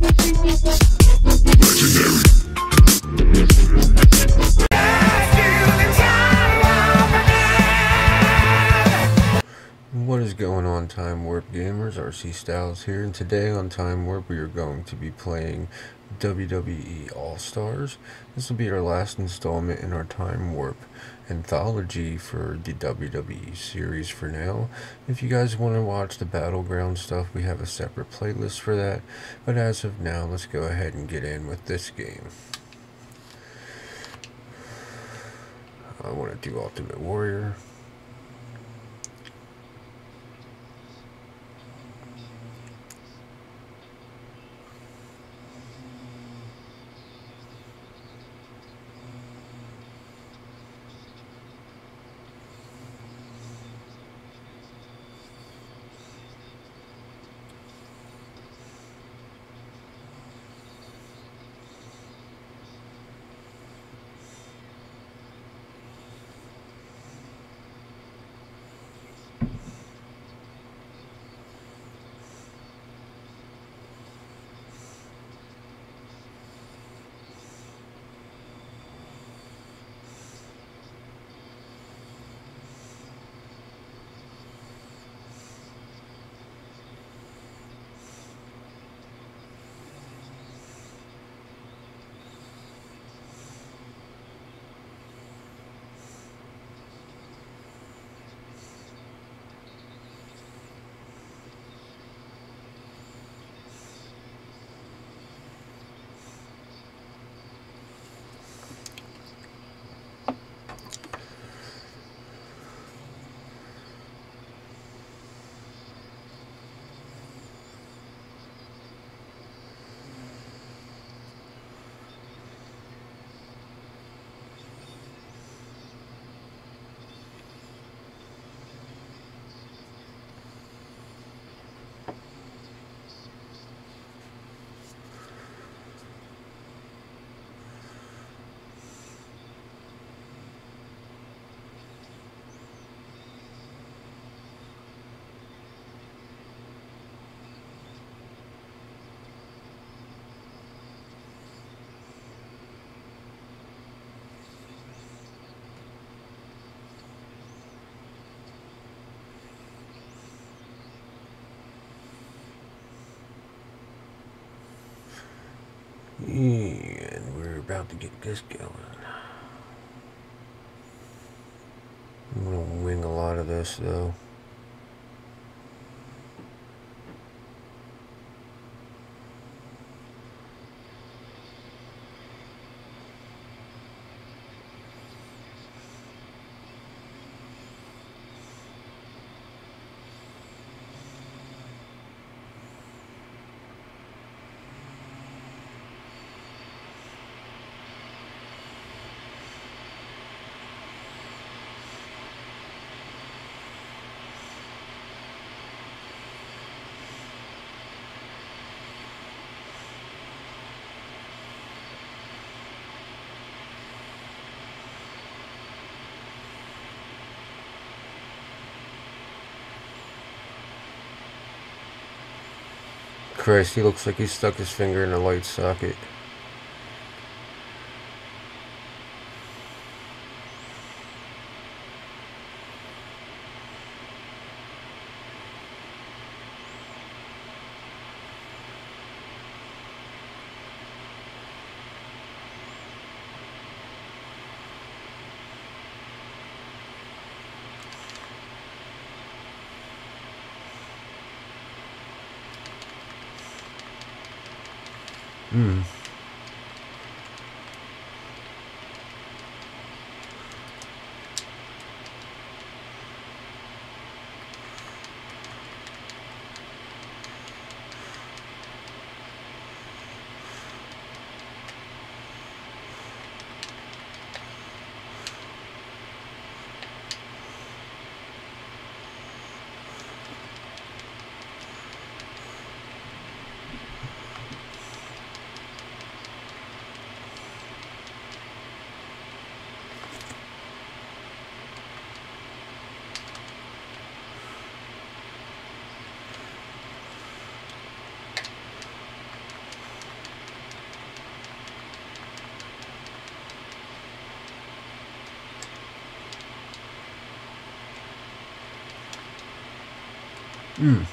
What is going on Time Warp Gamers, RC Stylez here, and today on Time Warp we are going to be playing WWE All-Stars. This will be our last installment in our Time Warp anthology for the WWE series for now. If you guys want to watch the Battleground stuff, we have a separate playlist for that, but as of now, let's go ahead and get in with this game. I want to do Ultimate Warrior. About to get this going. I'm going to wing a lot of this though. Christ, he looks like he stuck his finger in a light socket. Hmm. Hmm.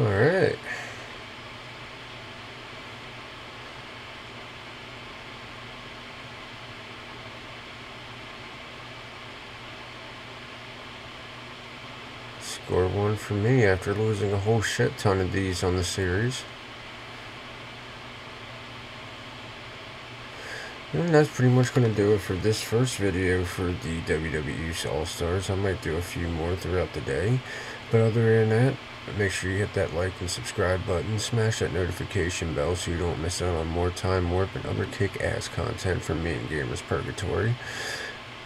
All right. Score one for me after losing a whole shit ton of these on the series. And that's pretty much going to do it for this first video for the WWE All-Stars. I might do a few more throughout the day. But other than that, make sure you hit that like and subscribe button. Smash that notification bell so you don't miss out on more Time Warp and other kick-ass content from me and Gamers Purgatory.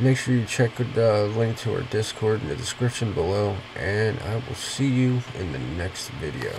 Make sure you check the link to our Discord in the description below. And I will see you in the next video.